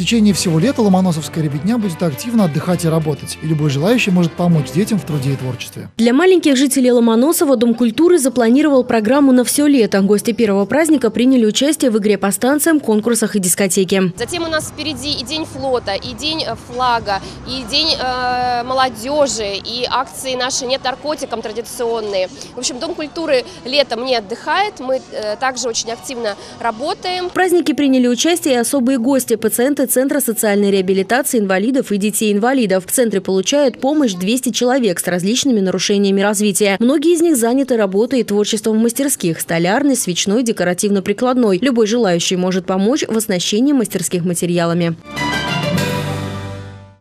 течение всего лета ломоносовская ребятня будет активно отдыхать и работать, и любой желающий может помочь детям в труде и творчестве. Для маленьких жителей Ломоносова Дом культуры запланировал программу на все лето. Гости первого праздника приняли участие в игре по станциям, конкурсах и дискотеке. Затем у нас впереди и День флота, и День э, флага, и День э, молодежи, и акции наши «Нет наркотикам» традиционные. В общем, Дом культуры летом не отдыхает, мы э, также очень активно работаем. В празднике приняли участие и особые гости – пациенты Центра социальной реабилитации инвалидов и детей-инвалидов. В центре получают помощь 200 человек с различными нарушениями развития. Многие из них заняты работой и творчеством в мастерских – столярной, свечной, декоративно-прикладной. Любой желающий может помочь в оснащении мастерских материалами.